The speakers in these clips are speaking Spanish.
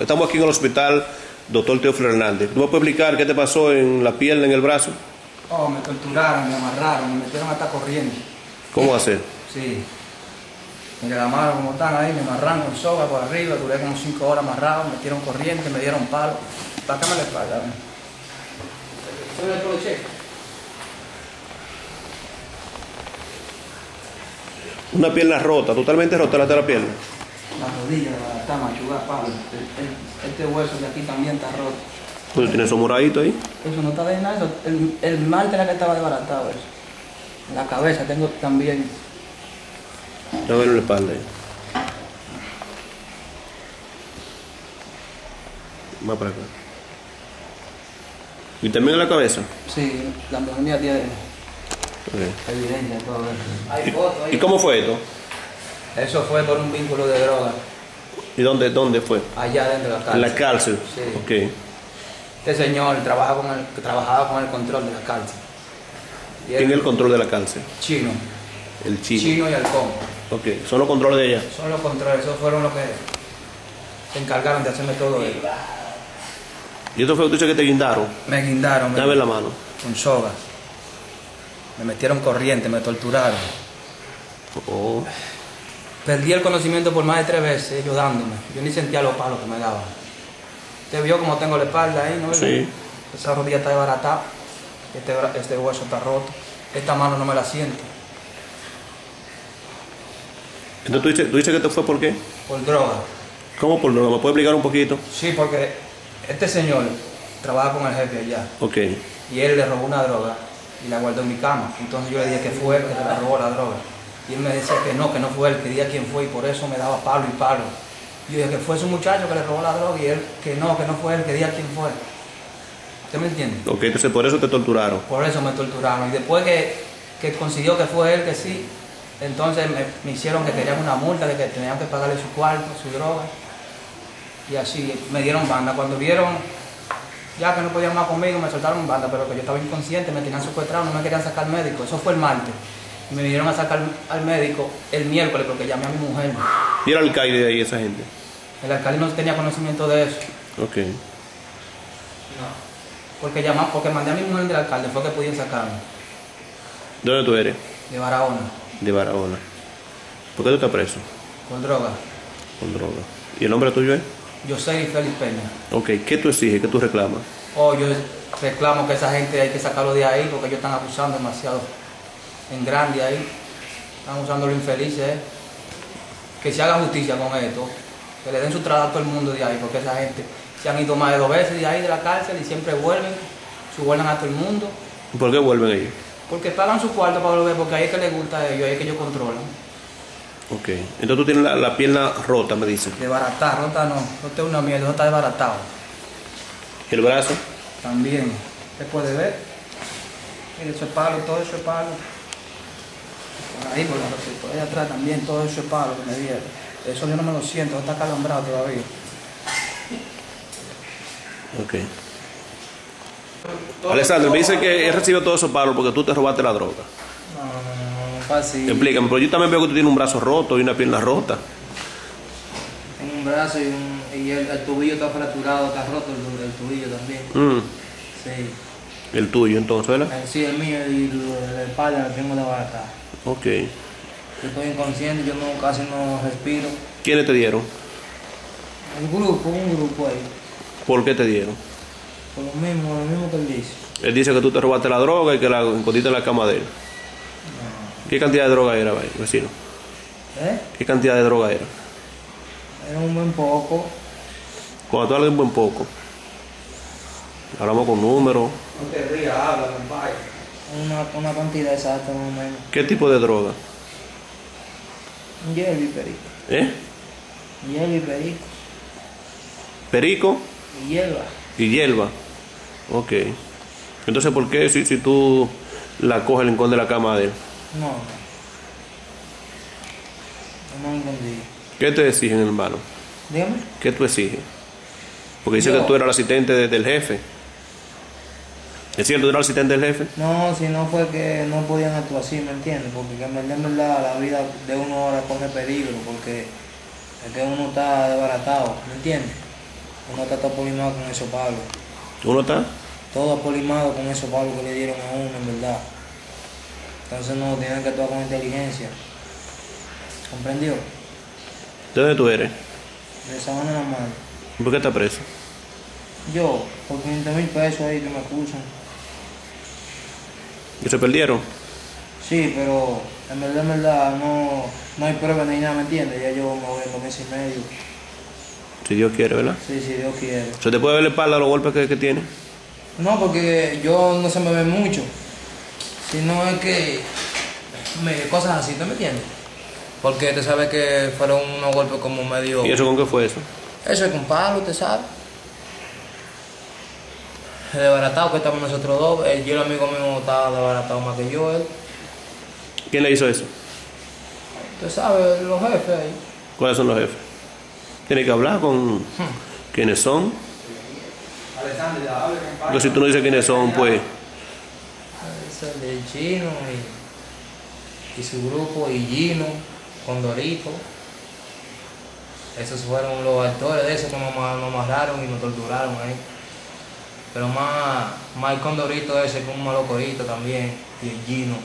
Estamos aquí en el hospital doctor Teófilo Hernández. ¿Tú me puedes explicar qué te pasó en la pierna, en el brazo? Oh, me torturaron, me amarraron, me metieron hasta corriendo. ¿Cómo hacer? Sí. Mira la mano como están ahí, me amarraron con soga por arriba, duré como cinco horas amarrado, me metieron corriente, me dieron palo. ¿Para qué me la espalda? Una pierna rota, totalmente rota la de la pierna. La rodilla la- está machucada, Pablo. Este hueso de aquí también está roto. Pues tienes un moradito ahí. Eso no está de nada, eso, el, el martes era que estaba desbaratado eso. En la cabeza tengo también. Ya en la espalda ahí. Va para acá. ¿Y también en la cabeza? Sí, la neumonía tiene Ok. evidencia de todo eso. Hay fotos ¿Y cómo fue esto? Eso fue por un vínculo de droga ¿Y dónde, dónde fue? allá dentro de la cárcel. En la cárcel. Sí. Ok. Este señor trabaja con el, trabajaba con el control de la cárcel. Y ¿Quién es el control de la cárcel? Chino. El chino. Chino y halcón. Ok. Son los controles de ella. Son los controles, esos fueron los que se encargaron de hacerme todo eso. ¿Y esto fue que tú que te guindaron? Me guindaron me- Dame la mano. con soga. Me metieron corriente, me torturaron. Oh. Perdí el conocimiento por más de tres veces, ellos dándome. Yo ni sentía los palos que me daban. Usted vio cómo tengo la espalda ahí, ¿no? Sí. Esa rodilla está desbaratada. Este, este hueso está roto. Esta mano no me la siento. Entonces tú dices, tú dices que esto fue por qué? Por droga. ¿Cómo por droga? ¿Me puedes explicar un poquito? Sí, porque este señor trabaja con el jefe allá. Ok. Y él le robó una droga y la guardó en mi cama. Entonces yo le dije que fue él que la robó la droga. Y él me decía que no, que no fue él, que diga quién fue y por eso me daba palo y palo. Y yo dije que fue ese muchacho que le robó la droga y él que no, que no fue él, que diga quién fue. ¿Usted me entiende? Ok, entonces por eso te torturaron. Por eso me torturaron. Y después que, que consiguió que fue él que sí, entonces me, me hicieron que querían una multa, de que tenían que pagarle su cuarto, su droga. Y así me dieron banda. Cuando vieron ya que no podían más conmigo, me soltaron banda, pero que yo estaba inconsciente, me tenían secuestrado, no me querían sacar médico. Eso fue el martes. Y me vinieron a sacar al médico el miércoles porque llamé a mi mujer. ¿Y el alcaide de ahí, esa gente? El alcalde no tenía conocimiento de eso. Ok. Porque, llamé, porque mandé a mi mujer del alcalde, fue que pudieron sacarme. ¿De dónde tú eres? De Barahona, De Barahona. ¿Por qué tú estás preso? con droga. Con droga. ¿Y el nombre tuyo es? Yo soy Félix Peña. Ok. ¿Qué tú exiges? ¿Qué tú reclamas? O yo reclamo que esa gente hay que sacarlo de ahí porque ellos están abusando demasiado en grande ahí. Están usando los infelices. ¿eh? Que se haga justicia con esto. Que le den su trato a todo el mundo de ahí porque esa gente se han ido más de dos veces de ahí de la cárcel y siempre vuelven. Subornan a todo el mundo. ¿Por qué vuelven ellos? Porque pagan su cuarto para volver porque ahí es que les gusta a ellos, ahí es que ellos controlan. Ok. Entonces tú tienes la, la pierna rota, me dicen. Desbaratar, rota no, rota es una mierda, no está desbaratado. ¿Y el brazo? También, se puede ver. Mire, eso es palo, todo eso es palo. Por ahí, por, la, por ahí atrás también, todo eso es palo que me dieron. Eso yo no me lo siento, está calambrado todavía. Ok. Alessandro, me dice que él recibió todos esos palos porque tú te robaste la droga. No, no, no, no, fácil. Explícame, pero yo también veo que tú tienes un brazo roto y una pierna rota. Tengo un brazo y, un, y el, el tubillo está fracturado, está roto el, el tubillo también. Mm, Sí. El tuyo, entonces, ¿verdad? Eh, Sí, el mío y el- la espalda lo tengo. Ok. Yo estoy inconsciente, yo no, casi no respiro. ¿Quiénes te dieron? Un grupo, un grupo ahí. ¿Por qué te dieron? Por lo mismo, lo mismo que él dice. Él dice que tú te robaste la droga y que la encontraste en la cama de él. ¿Qué cantidad de droga era, vecino? ¿Eh? ¿Qué cantidad de droga era? Era un buen poco. Cuando tú hablas de un buen poco, hablamos con números. No te rías, habla, compadre. Una, una cantidad exacta más o menos. ¿Qué tipo de droga? Hielo y perico. ¿Eh? Hielo y perico. Perico Y hierba. y hierba. Ok. Entonces, ¿por qué si, si tú la coges, le escondes la cama de él? No. No me entendí. ¿Qué te exigen, hermano? Dígame. ¿Qué tú exiges? Porque dice Yo. que tú eras el asistente de- del jefe. ¿Es cierto, tú eras el asistente del jefe? No, si no fue que no podían actuar así, ¿me entiendes? Porque que en verdad, en verdad, la vida de uno ahora corre peligro, porque es que uno está desbaratado, ¿me entiendes? Uno está todo polimado con esos palos. ¿Uno está? Todo polimado con esos palos que le dieron a uno, en verdad. Entonces no, tienen que actuar con inteligencia. ¿Comprendió? ¿De dónde tú eres? De Sabana de la Mar. ¿Por qué estás preso? Yo, por 500 mil pesos ahí que me acusan. ¿Y se perdieron? Sí, pero en verdad, en verdad, no, no hay pruebas ni nada, ¿me entiendes? Ya yo me voy en dos meses y medio. Si Dios quiere, ¿verdad? Sí, si Dios quiere. ¿Se te puede ver la espalda los golpes que, que tiene? No, porque yo no se me ve mucho. Sino es que me, cosas así, ¿tú me entiendes? Porque te sabes que fueron unos golpes como medio... ¿Y eso con qué fue eso? Eso es con palo, te sabes. Desbaratado que estamos nosotros dos. El, yo el amigo mío estaba desbaratado más que yo, él. ¿Quién le hizo eso? Tú sabes, los jefes ahí. ¿Cuáles son los jefes? Tiene que hablar con quiénes son. Porque si tú no dices quiénes son, pues Ese es el chino y, y su grupo, y Gino, Condorito. Esos fueron los actores de eso que nos amarraron y nos torturaron ahí. Pero más, más el Condorito ese con un malocorito también, y el Gino.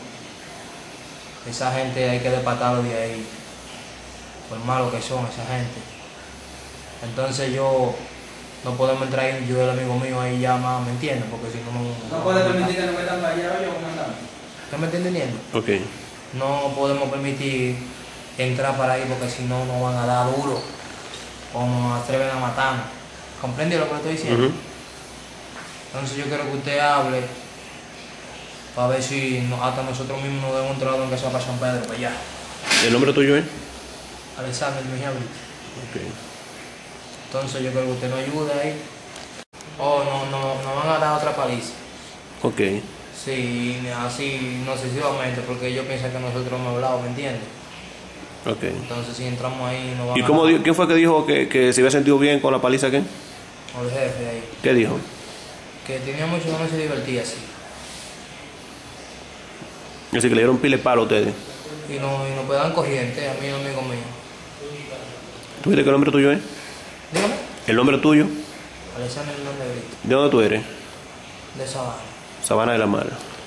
Esa gente hay que despatarlo de ahí. Por malo que son esa gente. Entonces yo no podemos entrar ahí, yo el amigo mío ahí ya más, ¿me entiendes? Porque si no no- No puede permitir que nos metan allá yo, comandante. ¿Qué me está entendiendo? Ok. No podemos permitir entrar para ahí porque si no nos van a dar duro o nos atreven a matarnos. ¿Comprende lo que estoy diciendo? Entonces yo quiero que usted hable para ver si hasta nosotros mismos nos demos un en que sea para San Pedro, para allá. ¿El nombre tuyo es? Alexander Mejía Brito. Ok. Entonces yo quiero que usted nos ayude ahí. O no, no, nos van a dar otra paliza. Ok. Sí, así no porque ellos piensan que nosotros hemos hablado, ¿me entiendes? Ok. Entonces si entramos ahí nos van ¿Y cómo, quién fue que dijo que, que se había sentido bien con la paliza que? el jefe ahí. ¿Qué dijo? Que tenía mucho que no se divertía así. Decir, que le dieron pile palo a ustedes. Y nos y nos pegaban corriente, a mí y a un amigo mío. ¿Tú dices que el nombre tuyo es? Dígame. ¿El nombre tuyo? Alexander Hernández ¿De dónde tú eres? de Sabana. Sabana de la Mara.